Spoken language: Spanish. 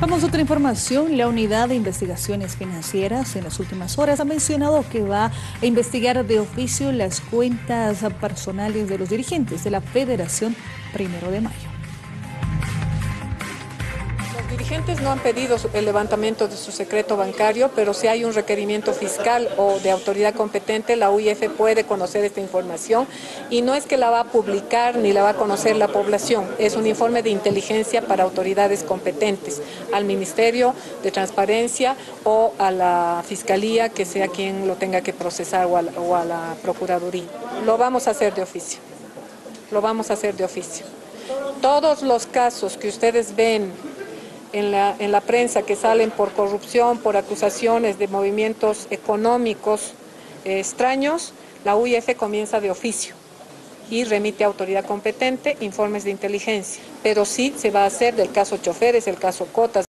Vamos a otra información. La Unidad de Investigaciones Financieras en las últimas horas ha mencionado que va a investigar de oficio las cuentas personales de los dirigentes de la Federación Primero de Mayo dirigentes no han pedido el levantamiento de su secreto bancario, pero si hay un requerimiento fiscal o de autoridad competente, la UIF puede conocer esta información y no es que la va a publicar ni la va a conocer la población, es un informe de inteligencia para autoridades competentes, al Ministerio de Transparencia o a la Fiscalía, que sea quien lo tenga que procesar o a la, o a la Procuraduría. Lo vamos a hacer de oficio, lo vamos a hacer de oficio. Todos los casos que ustedes ven en la, en la prensa que salen por corrupción, por acusaciones de movimientos económicos eh, extraños, la UIF comienza de oficio y remite a autoridad competente informes de inteligencia. Pero sí se va a hacer del caso choferes, el caso cotas.